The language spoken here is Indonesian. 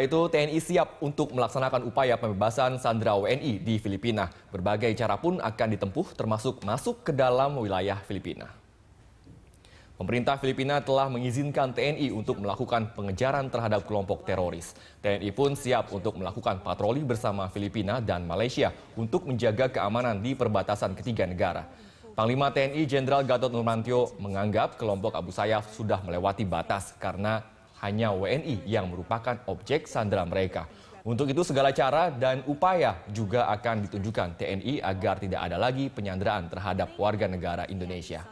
itu TNI siap untuk melaksanakan upaya pembebasan sandera WNI di Filipina. Berbagai cara pun akan ditempuh termasuk masuk ke dalam wilayah Filipina. Pemerintah Filipina telah mengizinkan TNI untuk melakukan pengejaran terhadap kelompok teroris. TNI pun siap untuk melakukan patroli bersama Filipina dan Malaysia untuk menjaga keamanan di perbatasan ketiga negara. Panglima TNI Jenderal Gatot Nurmantio menganggap kelompok Abu Sayyaf sudah melewati batas karena hanya WNI yang merupakan objek sandera mereka. Untuk itu segala cara dan upaya juga akan ditunjukkan TNI agar tidak ada lagi penyanderaan terhadap warga negara Indonesia.